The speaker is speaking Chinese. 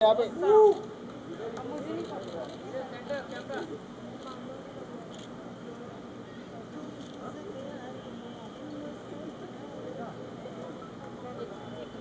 యాభై